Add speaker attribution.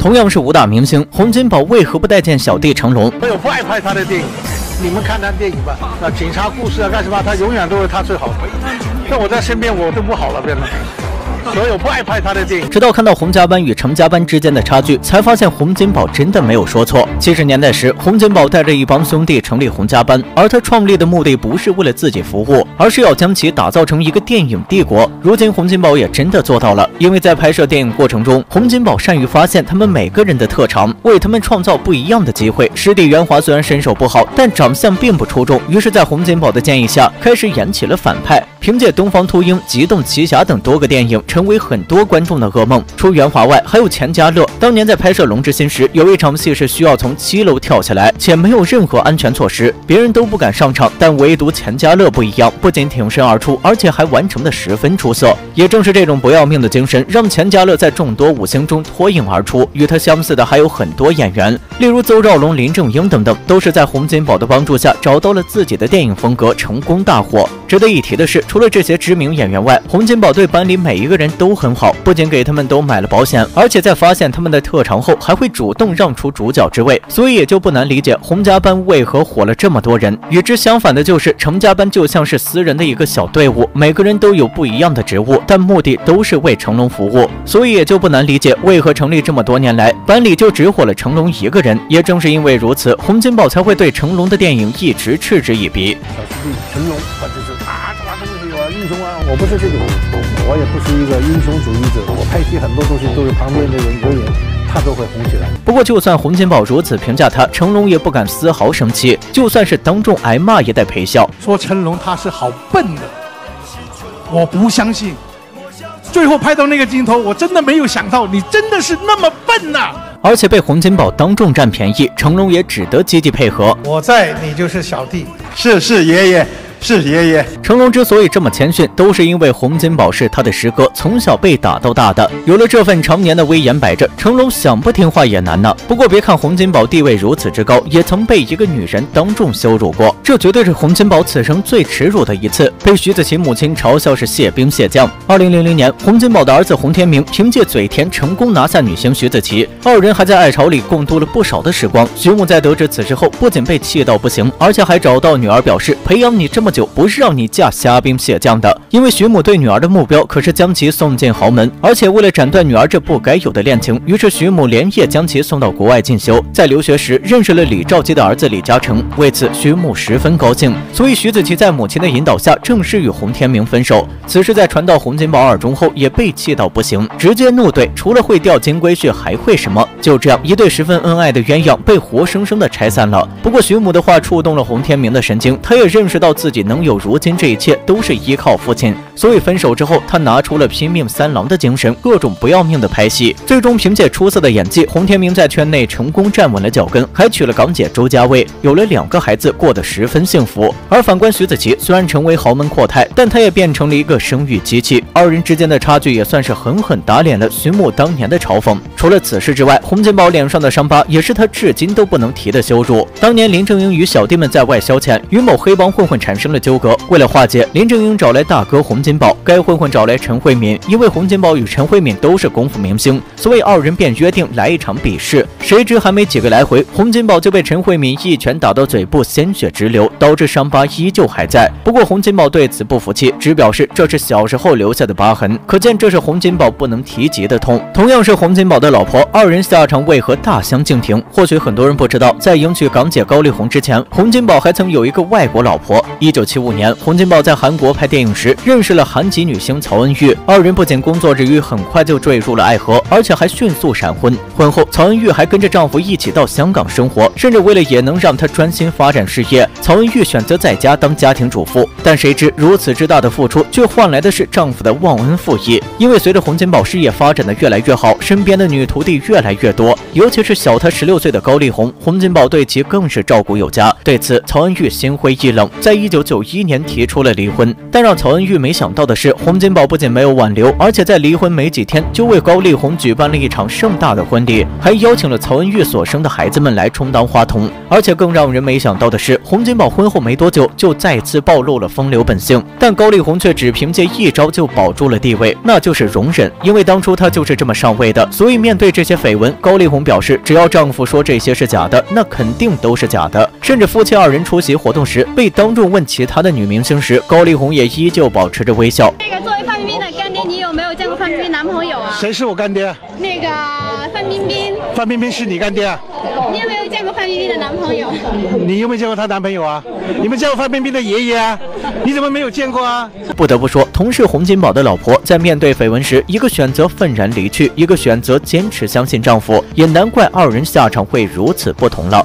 Speaker 1: 同样是武打明星，洪金宝为何不待见小弟成龙？
Speaker 2: 我有不爱拍他的电影，你们看他的电影吧。那警察故事啊，干什么？他永远都是他最好。的。但我在身边，我就不好了，变得。所有不爱拍他的电影，
Speaker 1: 直到看到洪家班与程家班之间的差距，才发现洪金宝真的没有说错。七十年代时，洪金宝带着一帮兄弟成立洪家班，而他创立的目的不是为了自己服务，而是要将其打造成一个电影帝国。如今，洪金宝也真的做到了，因为在拍摄电影过程中，洪金宝善于发现他们每个人的特长，为他们创造不一样的机会。师弟袁华虽然身手不好，但长相并不出众，于是，在洪金宝的建议下，开始演起了反派。凭借《东方秃鹰》《机动奇侠》等多个电影，成成为很多观众的噩梦。除袁华外，还有钱嘉乐。当年在拍摄《龙之心》时，有一场戏是需要从七楼跳下来，且没有任何安全措施，别人都不敢上场，但唯独钱嘉乐不一样，不仅挺身而出，而且还完成的十分出色。也正是这种不要命的精神，让钱嘉乐在众多五星中脱颖而出。与他相似的还有很多演员，例如邹兆龙、林正英等等，都是在洪金宝的帮助下找到了自己的电影风格，成功大火。值得一提的是，除了这些知名演员外，洪金宝对班里每一个人都很好，不仅给他们都买了保险，而且在发现他们的特长后，还会主动让出主角之位。所以也就不难理解洪家班为何火了这么多人。与之相反的就是程家班就像是私人的一个小队伍，每个人都有不一样的职务，但目的都是为成龙服务。所以也就不难理解为何成立这么多年来，班里就只火了成龙一个人。也正是因为如此，洪金宝才会对成龙的电影一直嗤之以鼻。
Speaker 2: 小师弟成龙，反正是。我不是这种，我也不是一个英雄主义者。我拍戏很多东西都是旁边的人有演，他都会红起来。
Speaker 1: 不过，就算洪金宝如此评价他，成龙也不敢丝毫生气。就算是当众挨骂，也得陪笑，
Speaker 2: 说成龙他是好笨的。我不相信，最后拍到那个镜头，我真的没有想到你真的是那么笨呐！
Speaker 1: 而且被洪金宝当众占便宜，成龙也只得积极配合。
Speaker 2: 我在，你就是小弟。
Speaker 3: 是是，爷爷。是爷爷，
Speaker 1: 成龙之所以这么谦逊，都是因为洪金宝是他的师哥，从小被打到大的，有了这份常年的威严摆着，成龙想不听话也难呢。不过别看洪金宝地位如此之高，也曾被一个女人当众羞辱过，这绝对是洪金宝此生最耻辱的一次，被徐子淇母亲嘲笑是蟹兵蟹将。二零零零年，洪金宝的儿子洪天明凭借嘴甜成功拿下女星徐子淇，二人还在爱巢里共度了不少的时光。徐母在得知此事后，不仅被气到不行，而且还找到女儿表示，培养你这么。就不是让你嫁虾兵蟹将的，因为徐母对女儿的目标可是将其送进豪门，而且为了斩断女儿这不该有的恋情，于是徐母连夜将其送到国外进修，在留学时认识了李兆基的儿子李嘉诚，为此徐母十分高兴，所以徐子淇在母亲的引导下正式与洪天明分手。此事在传到洪金宝耳中后，也被气到不行，直接怒怼：除了会钓金龟婿还会什么？就这样，一对十分恩爱的鸳鸯被活生生的拆散了。不过徐母的话触动了洪天明的神经，他也认识到自己。能有如今这一切，都是依靠父亲。所以分手之后，他拿出了拼命三郎的精神，各种不要命的拍戏。最终凭借出色的演技，洪天明在圈内成功站稳了脚跟，还娶了港姐周家蔚，有了两个孩子，过得十分幸福。而反观徐子淇，虽然成为豪门阔太，但她也变成了一个生育机器。二人之间的差距也算是狠狠打脸了徐母当年的嘲讽。除了此事之外，洪金宝脸上的伤疤也是他至今都不能提的羞辱。当年林正英与小弟们在外消遣，与某黑帮混混产生。了纠葛，为了化解，林正英找来大哥洪金宝，该混混找来陈慧敏，因为洪金宝与陈慧敏都是功夫明星，所以二人便约定来一场比试。谁知还没几个来回，洪金宝就被陈慧敏一拳打到嘴部，鲜血直流，导致伤疤依旧还在。不过洪金宝对此不服气，只表示这是小时候留下的疤痕，可见这是洪金宝不能提及的痛。同样是洪金宝的老婆，二人下场为何大相径庭？或许很多人不知道，在迎娶港姐高丽红之前，洪金宝还曾有一个外国老婆。一九七五年，洪金宝在韩国拍电影时认识了韩籍女星曹恩玉，二人不仅工作之余很快就坠入了爱河，而且还迅速闪婚。婚后，曹恩玉还跟着丈夫一起到香港生活，甚至为了也能让她专心发展事业，曹恩玉选择在家当家庭主妇。但谁知如此之大的付出，却换来的是丈夫的忘恩负义。因为随着洪金宝事业发展的越来越好，身边的女徒弟越来越多，尤其是小他十六岁的高丽红，洪金宝对其更是照顾有加。对此，曹恩玉心灰意冷，在一九。九一年提出了离婚，但让曹恩玉没想到的是，洪金宝不仅没有挽留，而且在离婚没几天就为高丽红举办了一场盛大的婚礼，还邀请了曹恩玉所生的孩子们来充当花童。而且更让人没想到的是，洪金宝婚后没多久就再次暴露了风流本性，但高丽红却只凭借一招就保住了地位，那就是容忍。因为当初他就是这么上位的，所以面对这些绯闻，高丽红表示，只要丈夫说这些是假的，那肯定都是假的。甚至夫妻二人出席活动时，被当众问其他的女明星时，高丽红也依旧保持着微笑。
Speaker 4: 那个作为范冰冰的干爹，你有没有见过范冰冰男朋友啊？
Speaker 2: 谁是我干爹？
Speaker 4: 那个范冰冰。
Speaker 2: 范冰冰是你干爹啊？
Speaker 4: 你有没有见过范冰冰的男朋友？
Speaker 2: 你有没有见过她男朋友啊？你们见过范冰冰的爷爷啊？你怎么没有见过啊？
Speaker 1: 不得不说，同是洪金宝的老婆，在面对绯闻时，一个选择愤然离去，一个选择坚持相信丈夫，也难怪二人下场会如此不同了。